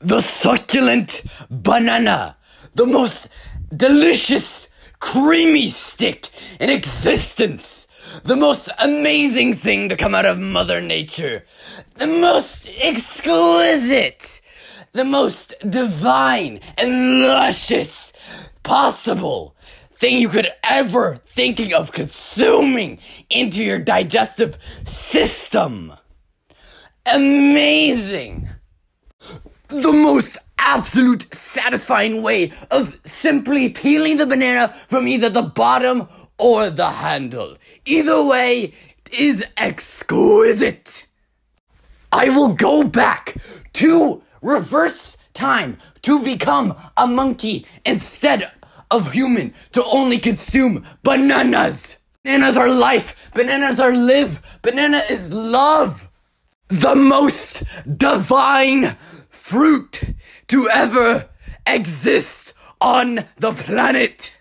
the succulent banana, the most delicious, creamy stick in existence, the most amazing thing to come out of Mother Nature, the most exquisite, the most divine and luscious possible thing you could ever thinking of consuming into your digestive system. Amazing! The most absolute satisfying way of simply peeling the banana from either the bottom or the handle. Either way is exquisite. I will go back to reverse time to become a monkey instead of human to only consume bananas. Bananas are life. Bananas are live. Banana is love. The most divine fruit to ever exist on the planet.